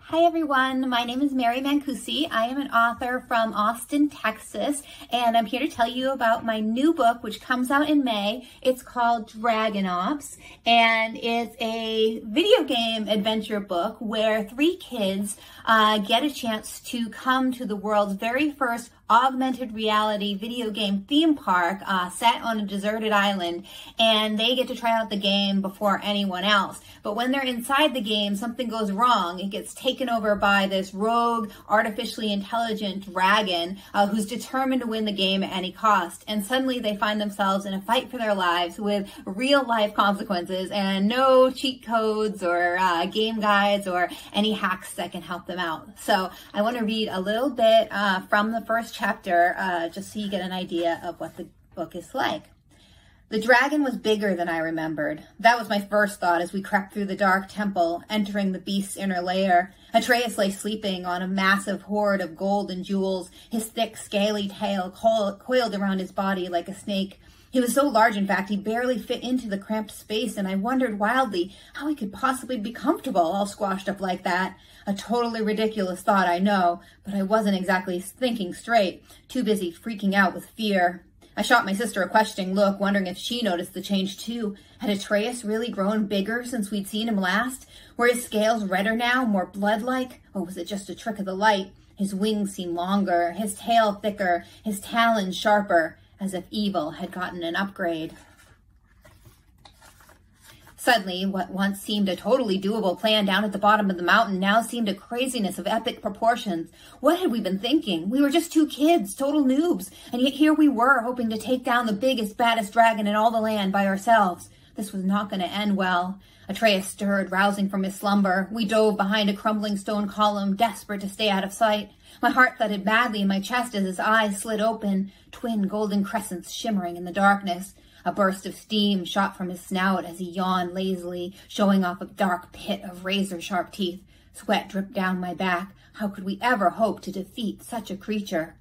Hi everyone, my name is Mari Mancusi. I am an author from Austin, Texas, and I'm here to tell you about my new book, which comes out in May. It's called Dragon Ops, and it's a video game adventure book where three kids uh, get a chance to come to the world's very first augmented reality video game theme park uh, set on a deserted island and they get to try out the game before anyone else. But when they're inside the game, something goes wrong. It gets taken over by this rogue, artificially intelligent dragon uh, who's determined to win the game at any cost. And suddenly they find themselves in a fight for their lives with real life consequences and no cheat codes or uh, game guides or any hacks that can help them out. So I want to read a little bit uh, from the first chapter, uh, just so you get an idea of what the book is like. The dragon was bigger than I remembered. That was my first thought as we crept through the dark temple, entering the beast's inner lair. Atreus lay sleeping on a massive hoard of gold and jewels, his thick, scaly tail coiled around his body like a snake. He was so large, in fact, he barely fit into the cramped space, and I wondered wildly how he could possibly be comfortable all squashed up like that. A totally ridiculous thought, I know, but I wasn't exactly thinking straight, too busy freaking out with fear. I shot my sister a questioning look, wondering if she noticed the change too. Had Atreus really grown bigger since we'd seen him last? Were his scales redder now, more blood-like? Or was it just a trick of the light? His wings seemed longer, his tail thicker, his talons sharper, as if evil had gotten an upgrade. Suddenly, what once seemed a totally doable plan down at the bottom of the mountain now seemed a craziness of epic proportions. What had we been thinking? We were just two kids, total noobs, and yet here we were hoping to take down the biggest, baddest dragon in all the land by ourselves. This was not going to end well. Atreus stirred, rousing from his slumber. We dove behind a crumbling stone column, desperate to stay out of sight. My heart thudded madly in my chest as his eyes slid open, twin golden crescents shimmering in the darkness. A burst of steam shot from his snout as he yawned lazily, showing off a dark pit of razor-sharp teeth. Sweat dripped down my back. How could we ever hope to defeat such a creature?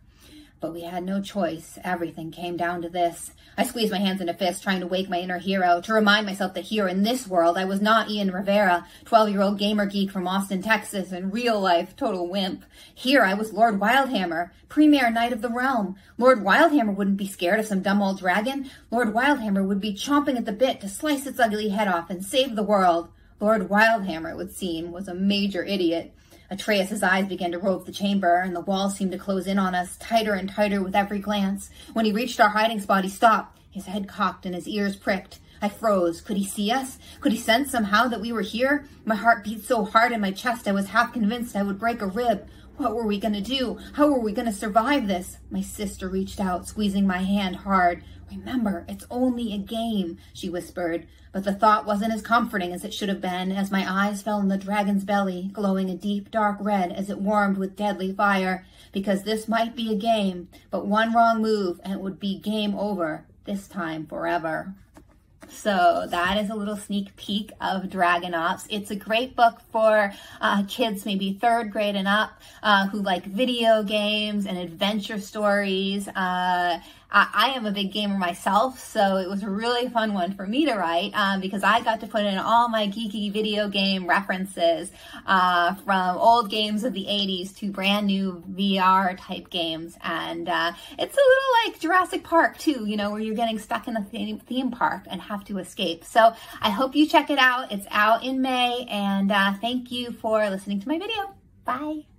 But we had no choice. Everything came down to this. I squeezed my hands into fists, trying to wake my inner hero, to remind myself that here in this world, I was not Ian Rivera, 12-year-old gamer geek from Austin, Texas, and real-life total wimp. Here I was Lord Wildhammer, premier knight of the realm. Lord Wildhammer wouldn't be scared of some dumb old dragon. Lord Wildhammer would be chomping at the bit to slice its ugly head off and save the world. Lord Wildhammer, it would seem, was a major idiot. Atreus's eyes began to rove the chamber, and the walls seemed to close in on us, tighter and tighter with every glance. When he reached our hiding spot, he stopped, his head cocked and his ears pricked. I froze. Could he see us? Could he sense somehow that we were here? My heart beat so hard in my chest I was half convinced I would break a rib. What were we going to do? How were we going to survive this? My sister reached out, squeezing my hand hard. Remember, it's only a game, she whispered. But the thought wasn't as comforting as it should have been as my eyes fell on the dragon's belly, glowing a deep dark red as it warmed with deadly fire. Because this might be a game, but one wrong move and it would be game over, this time forever. So that is a little sneak peek of Dragon Ops. It's a great book for uh, kids, maybe third grade and up, uh, who like video games and adventure stories. Uh, I, am a big gamer myself, so it was a really fun one for me to write um, because I got to put in all my geeky video game references uh, from old games of the 80s to brand new VR type games. And uh, it's a little like Jurassic Park too, you know, where you're getting stuck in a theme park and have to escape. So I hope you check it out. It's out in May and uh, thank you for listening to my video. Bye.